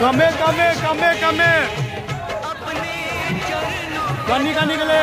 कमे कमे कमे कमे। कनी का निकले